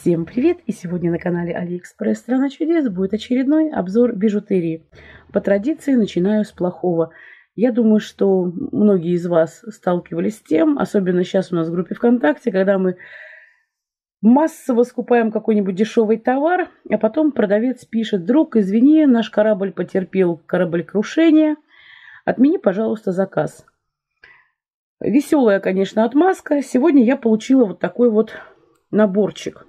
Всем привет! И сегодня на канале Алиэкспресс Страна чудес будет очередной обзор бижутерии. По традиции начинаю с плохого. Я думаю, что многие из вас сталкивались с тем, особенно сейчас у нас в группе ВКонтакте, когда мы массово скупаем какой-нибудь дешевый товар, а потом продавец пишет, друг, извини, наш корабль потерпел кораблекрушение, отмени, пожалуйста, заказ. Веселая, конечно, отмазка. Сегодня я получила вот такой вот наборчик.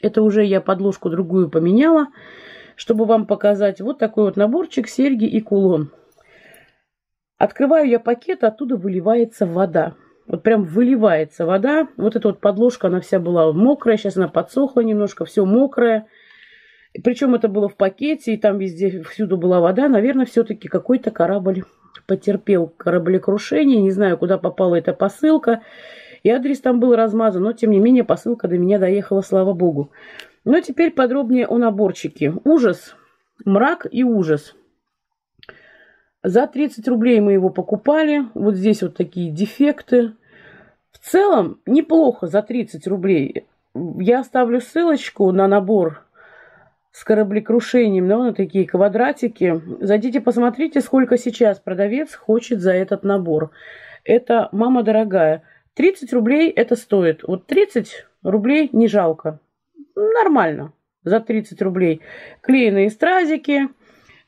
Это уже я подложку другую поменяла, чтобы вам показать. Вот такой вот наборчик, серьги и кулон. Открываю я пакет, оттуда выливается вода. Вот прям выливается вода. Вот эта вот подложка, она вся была мокрая. Сейчас она подсохла немножко, все мокрое. Причем это было в пакете, и там везде, всюду была вода. Наверное, все-таки какой-то корабль потерпел кораблекрушение. Не знаю, куда попала эта посылка. И адрес там был размазан, но тем не менее посылка до меня доехала, слава богу. Но теперь подробнее о наборчике. Ужас, мрак и ужас. За 30 рублей мы его покупали. Вот здесь вот такие дефекты. В целом неплохо за 30 рублей. Я оставлю ссылочку на набор с кораблекрушением, но на такие квадратики. Зайдите, посмотрите, сколько сейчас продавец хочет за этот набор. Это, мама дорогая, 30 рублей это стоит. Вот 30 рублей не жалко. Нормально за 30 рублей. Клееные стразики.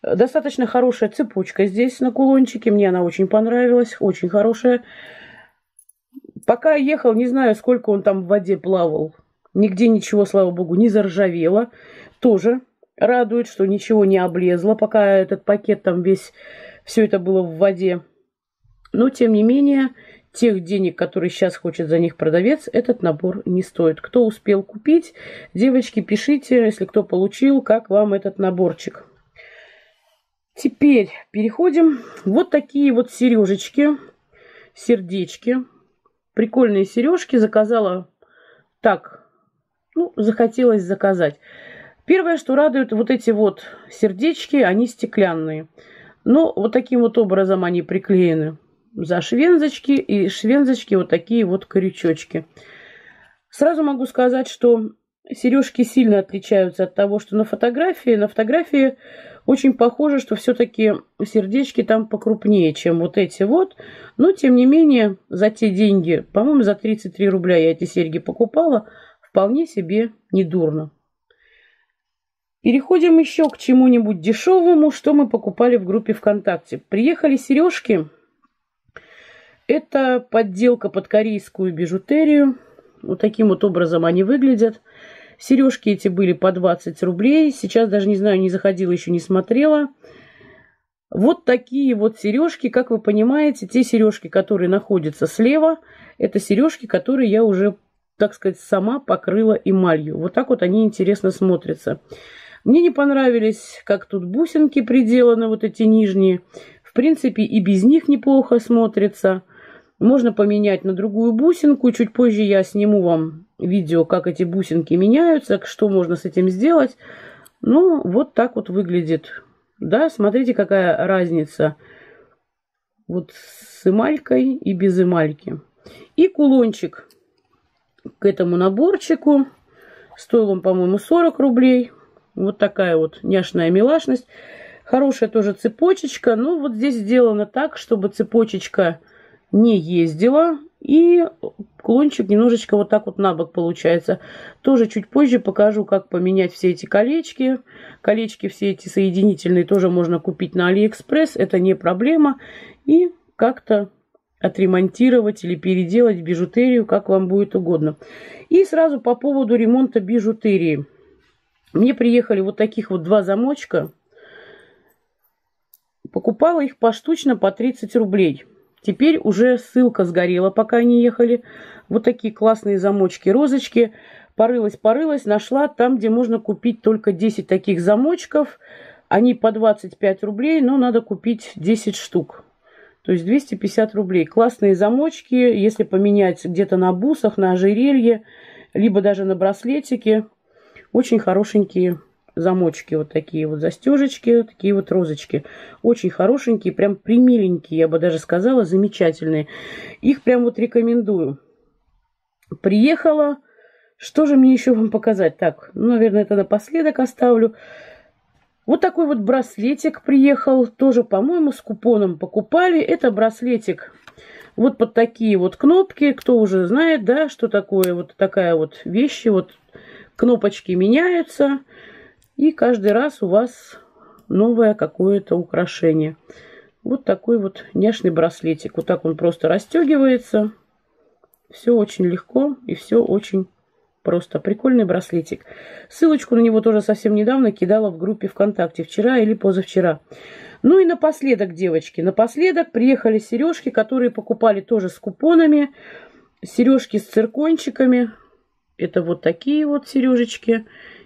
Достаточно хорошая цепочка здесь на кулончике. Мне она очень понравилась. Очень хорошая. Пока ехал, не знаю, сколько он там в воде плавал. Нигде ничего, слава богу, не заржавело. Тоже радует, что ничего не облезло, пока этот пакет там весь, все это было в воде. Но, тем не менее, тех денег, которые сейчас хочет за них продавец, этот набор не стоит. Кто успел купить, девочки, пишите, если кто получил, как вам этот наборчик. Теперь переходим. Вот такие вот сережечки, сердечки. Прикольные сережки. Заказала так, ну, захотелось заказать. Первое, что радует, вот эти вот сердечки, они стеклянные. Но вот таким вот образом они приклеены за швензочки и швензочки вот такие вот крючочки. Сразу могу сказать, что сережки сильно отличаются от того, что на фотографии. На фотографии очень похоже, что все-таки сердечки там покрупнее, чем вот эти вот. Но, тем не менее, за те деньги, по-моему, за 33 рубля я эти серьги покупала, вполне себе недурно. Переходим еще к чему-нибудь дешевому, что мы покупали в группе ВКонтакте. Приехали сережки это подделка под корейскую бижутерию. Вот таким вот образом они выглядят. Сережки эти были по 20 рублей. Сейчас даже не знаю, не заходила, еще не смотрела. Вот такие вот сережки, как вы понимаете, те сережки, которые находятся слева, это сережки, которые я уже, так сказать, сама покрыла эмалью. Вот так вот они интересно смотрятся. Мне не понравились, как тут бусинки приделаны, вот эти нижние. В принципе, и без них неплохо смотрится. Можно поменять на другую бусинку. Чуть позже я сниму вам видео, как эти бусинки меняются, что можно с этим сделать. Ну, вот так вот выглядит. Да, смотрите, какая разница. Вот с эмалькой и без эмальки. И кулончик к этому наборчику. Стоил он, по-моему, 40 рублей. Вот такая вот няшная милашность. Хорошая тоже цепочечка. Но вот здесь сделано так, чтобы цепочечка не ездила. И кулончик немножечко вот так вот на бок получается. Тоже чуть позже покажу, как поменять все эти колечки. Колечки все эти соединительные тоже можно купить на Алиэкспресс. Это не проблема. И как-то отремонтировать или переделать бижутерию, как вам будет угодно. И сразу по поводу ремонта бижутерии. Мне приехали вот таких вот два замочка. Покупала их поштучно по 30 рублей. Теперь уже ссылка сгорела, пока они ехали. Вот такие классные замочки, розочки. Порылась, порылась, нашла там, где можно купить только 10 таких замочков. Они по 25 рублей, но надо купить 10 штук. То есть 250 рублей. Классные замочки, если поменять где-то на бусах, на ожерелье, либо даже на браслетике. Очень хорошенькие замочки вот такие вот застежечки, такие вот розочки. Очень хорошенькие, прям примиленькие, я бы даже сказала, замечательные. Их прям вот рекомендую. Приехала, Что же мне еще вам показать? Так, ну, наверное, это напоследок оставлю. Вот такой вот браслетик приехал, тоже, по-моему, с купоном покупали. Это браслетик вот под такие вот кнопки. Кто уже знает, да, что такое вот такая вот вещь. Вот кнопочки меняются, и каждый раз у вас новое какое-то украшение. Вот такой вот няшный браслетик. Вот так он просто расстегивается. Все очень легко и все очень просто. Прикольный браслетик. Ссылочку на него тоже совсем недавно кидала в группе ВКонтакте. Вчера или позавчера. Ну и напоследок, девочки. Напоследок приехали сережки, которые покупали тоже с купонами. Сережки с циркончиками. Это вот такие вот сережечки.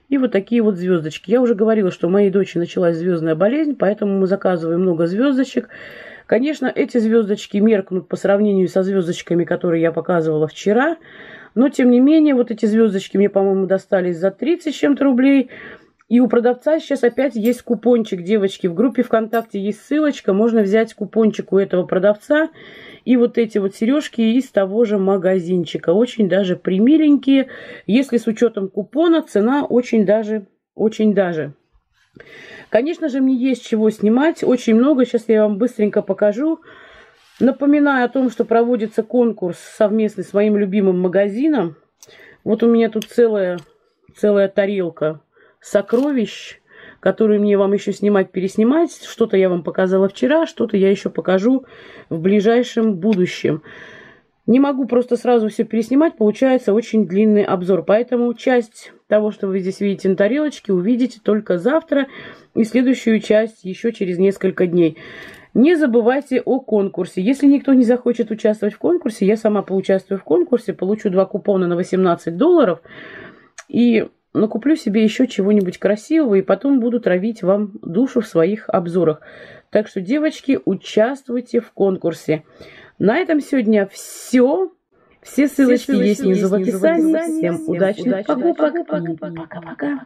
И вот такие вот звездочки. Я уже говорила, что у моей дочери началась звездная болезнь, поэтому мы заказываем много звездочек. Конечно, эти звездочки меркнут по сравнению со звездочками, которые я показывала вчера. Но, тем не менее, вот эти звездочки мне, по-моему, достались за 30 чем-то рублей. И у продавца сейчас опять есть купончик, девочки. В группе ВКонтакте есть ссылочка. Можно взять купончик у этого продавца. И вот эти вот сережки из того же магазинчика. Очень даже примиленькие. Если с учетом купона, цена очень даже, очень даже. Конечно же, мне есть чего снимать. Очень много. Сейчас я вам быстренько покажу. Напоминаю о том, что проводится конкурс совместный с моим любимым магазином. Вот у меня тут целая, целая тарелка сокровищ которые мне вам еще снимать, переснимать. Что-то я вам показала вчера, что-то я еще покажу в ближайшем будущем. Не могу просто сразу все переснимать, получается очень длинный обзор. Поэтому часть того, что вы здесь видите на тарелочке, увидите только завтра. И следующую часть еще через несколько дней. Не забывайте о конкурсе. Если никто не захочет участвовать в конкурсе, я сама поучаствую в конкурсе, получу два купона на 18 долларов. И накуплю себе еще чего-нибудь красивого и потом буду травить вам душу в своих обзорах. Так что, девочки, участвуйте в конкурсе. На этом сегодня все. Все ссылочки, Все ссылочки есть внизу в описании. Всем, Всем удачных, удачных покупок. Пока-пока.